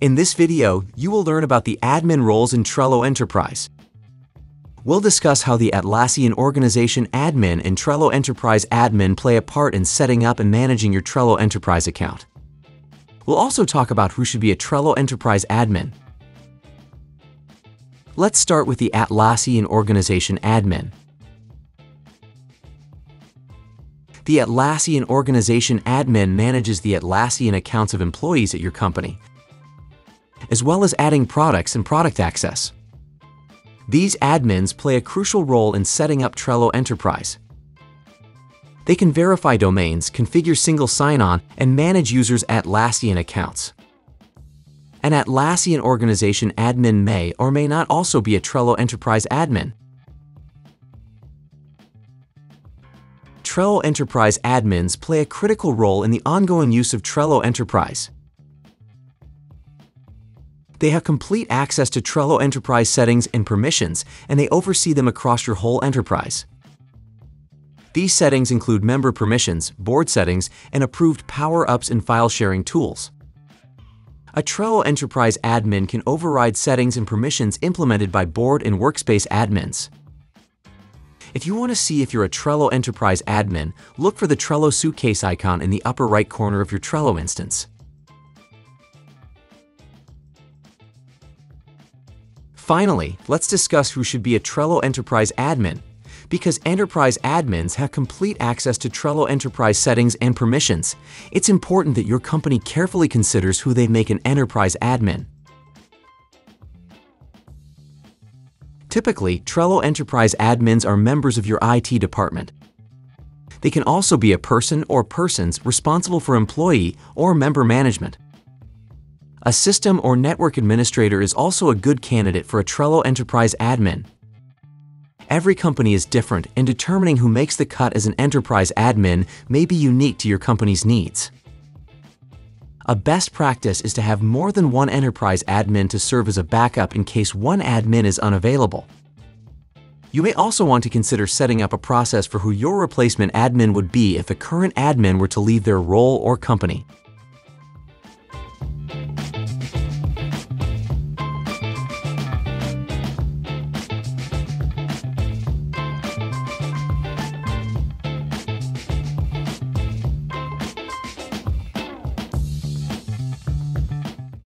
In this video, you will learn about the admin roles in Trello Enterprise. We'll discuss how the Atlassian Organization Admin and Trello Enterprise Admin play a part in setting up and managing your Trello Enterprise account. We'll also talk about who should be a Trello Enterprise Admin. Let's start with the Atlassian Organization Admin. The Atlassian Organization Admin manages the Atlassian accounts of employees at your company, as well as adding products and product access. These admins play a crucial role in setting up Trello Enterprise. They can verify domains, configure single sign-on, and manage users' Atlassian accounts. An Atlassian organization admin may or may not also be a Trello Enterprise admin. Trello Enterprise admins play a critical role in the ongoing use of Trello Enterprise. They have complete access to Trello Enterprise settings and permissions, and they oversee them across your whole enterprise. These settings include member permissions, board settings, and approved power-ups and file sharing tools. A Trello Enterprise admin can override settings and permissions implemented by board and workspace admins. If you want to see if you're a Trello Enterprise admin, look for the Trello suitcase icon in the upper right corner of your Trello instance. Finally, let's discuss who should be a Trello Enterprise admin. Because Enterprise admins have complete access to Trello Enterprise settings and permissions, it's important that your company carefully considers who they make an Enterprise admin. Typically, Trello Enterprise admins are members of your IT department. They can also be a person or persons responsible for employee or member management. A system or network administrator is also a good candidate for a Trello Enterprise admin. Every company is different, and determining who makes the cut as an enterprise admin may be unique to your company's needs. A best practice is to have more than one enterprise admin to serve as a backup in case one admin is unavailable. You may also want to consider setting up a process for who your replacement admin would be if a current admin were to leave their role or company.